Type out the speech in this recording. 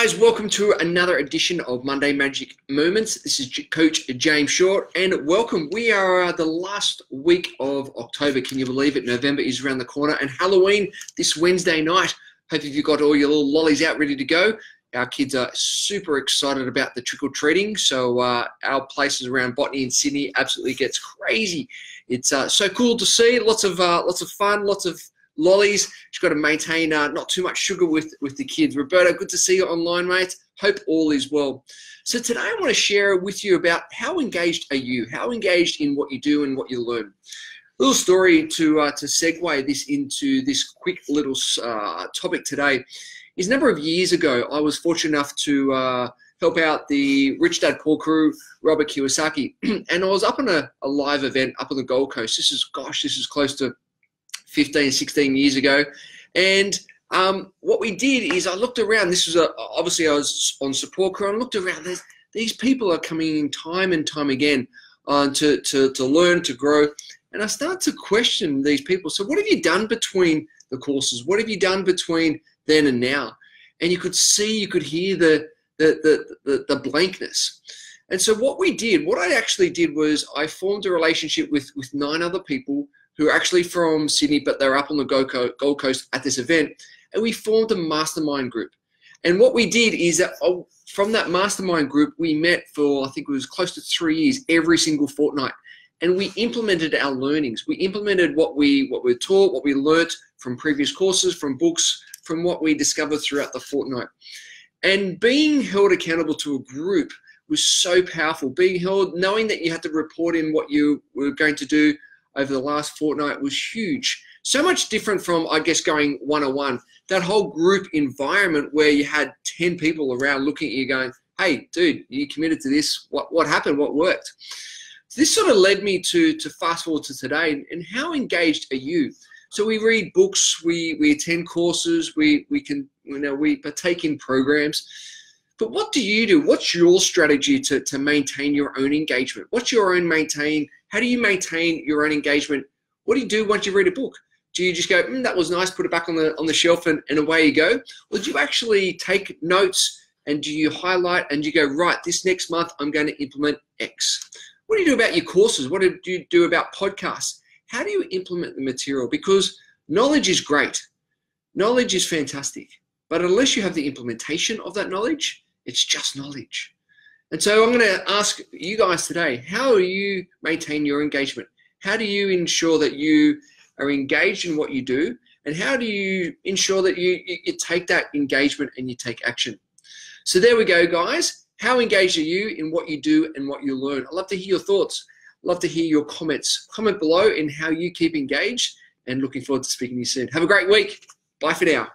Guys, welcome to another edition of Monday Magic Moments. This is Coach James Short, and welcome. We are uh, the last week of October. Can you believe it? November is around the corner, and Halloween this Wednesday night. Hope you've got all your little lollies out ready to go. Our kids are super excited about the trick or treating, so uh, our places around Botany and Sydney absolutely gets crazy. It's uh, so cool to see. Lots of uh, lots of fun, lots of lollies. She's got to maintain uh, not too much sugar with, with the kids. Roberta, good to see you online, mate. Hope all is well. So today I want to share with you about how engaged are you? How engaged in what you do and what you learn? Little story to uh, to segue this into this quick little uh, topic today is a number of years ago I was fortunate enough to uh, help out the Rich Dad Poor crew, Robert Kiyosaki, and I was up on a, a live event up on the Gold Coast. This is gosh, this is close to 15, 16 years ago. And um, what we did is I looked around. This was a, obviously I was on support crew. and looked around. There's, these people are coming in time and time again uh, to, to, to learn, to grow. And I started to question these people. So what have you done between the courses? What have you done between then and now? And you could see, you could hear the, the, the, the, the blankness. And so what we did, what I actually did was I formed a relationship with, with nine other people who are actually from Sydney, but they're up on the Gold Coast at this event. And we formed a mastermind group. And what we did is that oh, from that mastermind group, we met for, I think it was close to three years, every single fortnight. And we implemented our learnings. We implemented what we what we taught, what we learnt from previous courses, from books, from what we discovered throughout the fortnight. And being held accountable to a group was so powerful. Being held, knowing that you had to report in what you were going to do over the last fortnight was huge. So much different from, I guess, going one on one. That whole group environment where you had 10 people around looking at you going, hey, dude, you committed to this. What, what happened? What worked? This sort of led me to, to fast forward to today. And how engaged are you? So we read books, we, we attend courses, we, we can, you know, we partake in programs. But what do you do? What's your strategy to, to maintain your own engagement? What's your own maintain how do you maintain your own engagement? What do you do once you read a book? Do you just go, mm, that was nice, put it back on the on the shelf and, and away you go? Or do you actually take notes and do you highlight and you go, right, this next month I'm going to implement X? What do you do about your courses? What do you do about podcasts? How do you implement the material? Because knowledge is great. Knowledge is fantastic. But unless you have the implementation of that knowledge, it's just knowledge. And so I'm going to ask you guys today, how do you maintain your engagement? How do you ensure that you are engaged in what you do? And how do you ensure that you, you, you take that engagement and you take action? So there we go, guys. How engaged are you in what you do and what you learn? I'd love to hear your thoughts. Love to hear your comments. Comment below in how you keep engaged and looking forward to speaking to you soon. Have a great week. Bye for now.